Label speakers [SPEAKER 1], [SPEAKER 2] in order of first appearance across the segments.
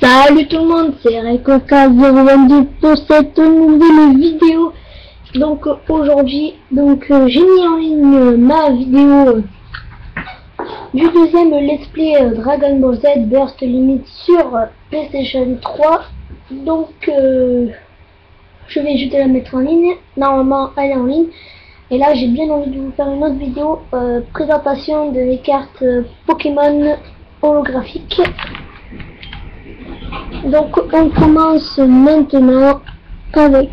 [SPEAKER 1] Salut tout le monde, c'est Recoca022 pour cette nouvelle vidéo. Donc aujourd'hui, donc euh, j'ai mis en ligne ma vidéo euh, du deuxième Let's Play euh, Dragon Ball Z Burst Limit sur PlayStation 3. Donc je vais juste la mettre en ligne. Normalement elle est en ligne. Et là j'ai bien envie de vous faire une autre vidéo présentation des cartes Pokémon holographiques. Donc on commence maintenant avec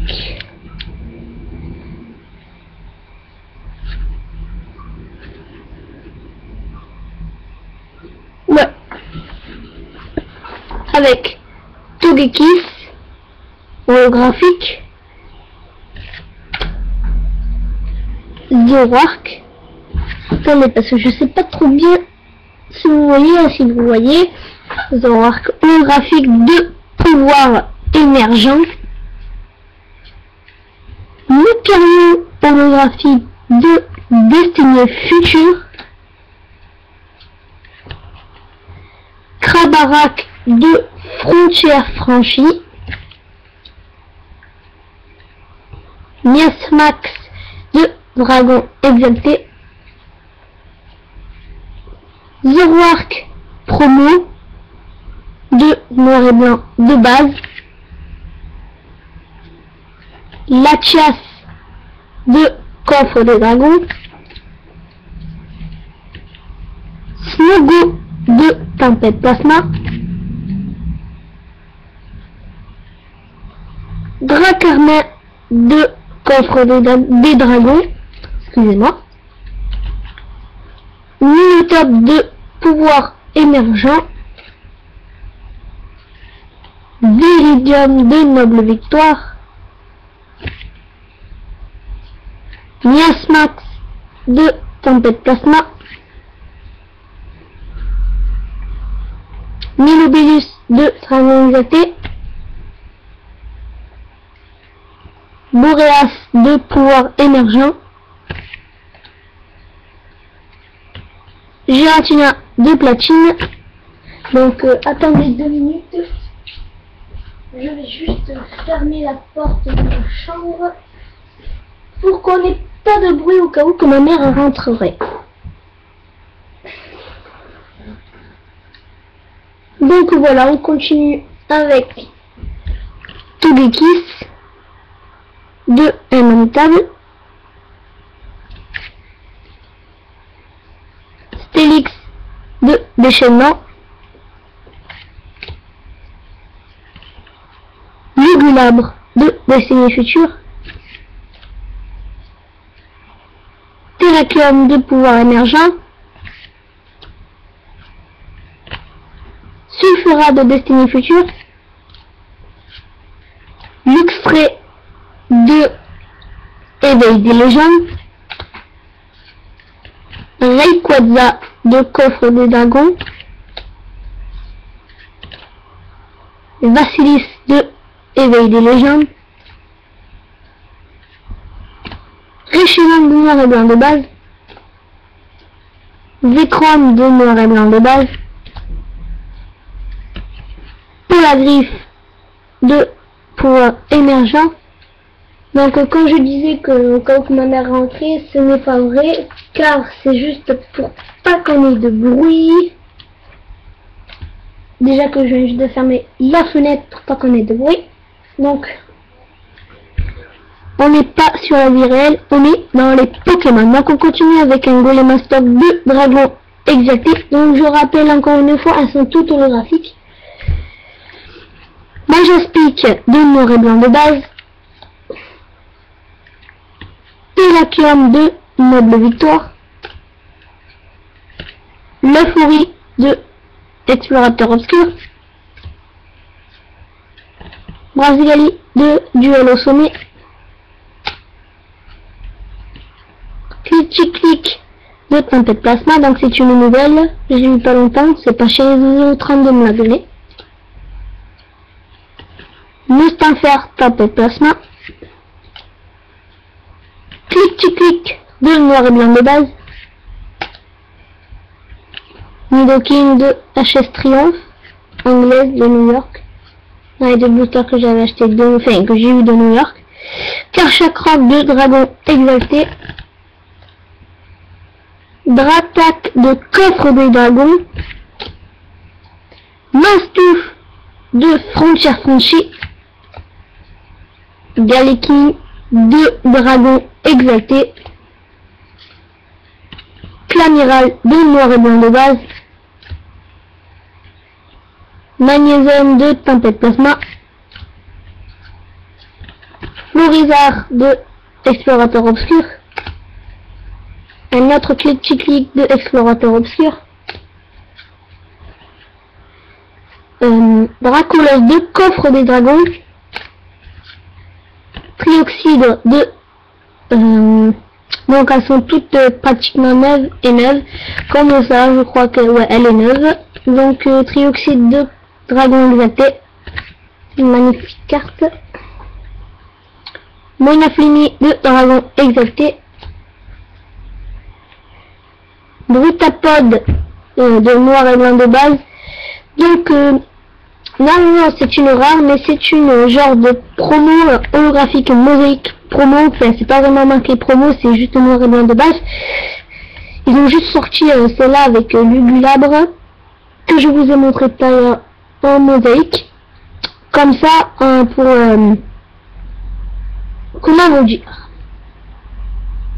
[SPEAKER 1] ouais. avec Togekis holographique Zoroark attendez parce que je sais pas trop bien si vous voyez si vous voyez Zoroark holographique de pouvoir émergent. Lucario holographique de destinée future. Krabarak de frontières franchies. Miasmax de dragon exalté. Zoroark promo noir et blanc de base, la chasse de coffre de dragon, Smogo de tempête plasma, Dracarmin de coffre de, des dragons, excusez-moi, top de pouvoir émergent, Viridium de Noble Victoire, Miasmax de Tempête Plasma, Milobilus de Dragon Boreas de Pouvoir Émergent, Giratina de Platine, donc euh, attendez deux minutes. Je vais juste fermer la porte de ma chambre pour qu'on n'ait pas de bruit au cas où que ma mère rentrerait. Donc voilà, on continue avec Togekis de Indomitable. Stélix de déchaînement. De Destinée Future, Terrakium de pouvoir émergent, Sulfura de Destinée Future, Luxray de Éveil des légendes, Rayquaza de Coffre des dragons, Vasilis de Éveil des légendes. Réchément de noir et blanc de base. Vétron de noir et blanc de base. Pour la griffe de pouvoir émergent. Donc quand je disais que quand ma mère rentrait, ce n'est pas vrai, car c'est juste pour pas qu'on ait de bruit. Déjà que je viens juste de fermer la fenêtre pour pas qu'on ait de bruit. Donc, on n'est pas sur la vie réelle, on est dans les Pokémon. Donc on continue avec un Golem stock de Dragon Exalté. Donc je rappelle encore une fois, elles sont toutes holographiques. Majaspic de noir et blanc de base. Terrakium de Noble Victoire. L'euphorie de Explorateur Obscur. Brasigali de duel au sommet. Click clic de tempête plasma, donc c'est une nouvelle, je l'ai eu pas longtemps, c'est pas chez les 30 de me la donner. Mustanfer tempête plasma. Clic clic de noir et blanc de base. Nidoking de HS Triomphe. anglaise de New York. Dans les boosters que j'avais acheté enfin, que j'ai eu de New York. Kershak de Dragon Exalté. Dratak de Coffre des Dragons. Mastouf de Frontière Franchie. Galeki de Dragon Exalté. Clamiral de Noir et Blanc de base. Magnésium de Tempête Plasma. Florizard de Explorateur Obscur. Un autre clic clic de Explorateur Obscur. Euh, Dracolos de Coffre des Dragons. Trioxyde de... Euh, donc elles sont toutes euh, pratiquement neuves et neuves. Comme ça, je crois que ouais, est neuve. Donc euh, Trioxyde de Dragon exalté. Une magnifique carte. Monaflini de Dragon exalté. Brutapod euh, de noir et blanc de base. Donc euh, normalement c'est une rare mais c'est une genre de promo holographique mosaïque promo. Enfin c'est pas vraiment marqué promo, c'est juste noir et blanc de base. Ils ont juste sorti euh, celle-là avec euh, Lugulabre que je vous ai montré tout à l'heure en mosaïque. Comme ça, pour... Euh, comment vous dire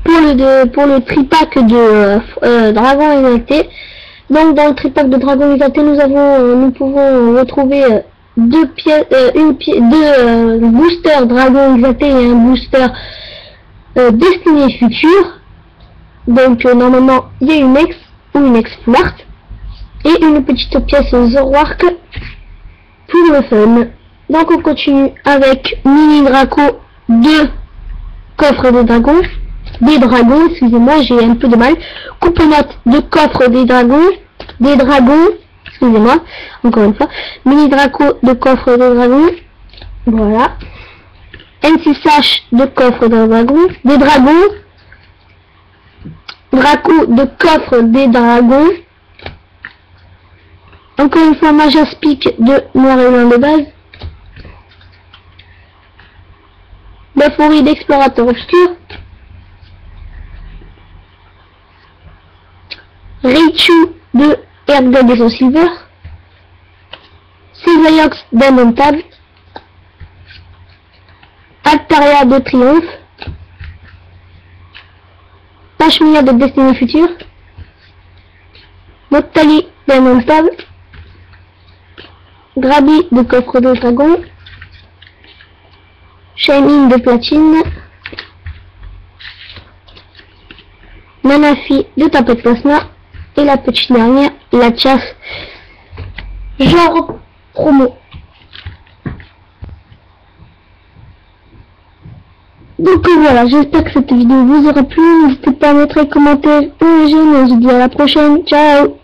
[SPEAKER 1] Pour le, pour le tripack de euh, euh, Dragon Exalté. Donc dans le tripack de Dragon Exalté, nous avons, nous pouvons retrouver deux pièces, une pièce, deux boosters Dragon Exalté et un booster Destiné Futur. Donc normalement, il y a une ex ou une ex smart et une petite pièce Zoroark le fun. Donc on continue avec Mini Draco de coffre des dragons. Des dragons, excusez-moi, j'ai un peu de mal. Coupe-note de coffre des dragons. Des dragons, excusez-moi, encore une fois. Mini Draco de coffre des dragons. Voilà. N6H de coffre des dragons. Des dragons. Draco de coffre des dragons. Encore une fois, Majaspic de noir et blanc de base. Baphorie d'explorateur obscur. Raichu de Ergod et son Silver. Silvaiox d'Indomptable. Altaria de Triomphe. Pashmia de Destinée Future. Motali d'Indomptable. Grabi de Coffre de Dragon. Shining de platine. Manafi de tapette plasma. Et la petite dernière, la chasse. Genre promo. Donc euh, voilà, j'espère que cette vidéo vous aura plu. N'hésitez pas à mettre un commentaire, un j'aime et je vous dis à la prochaine. Ciao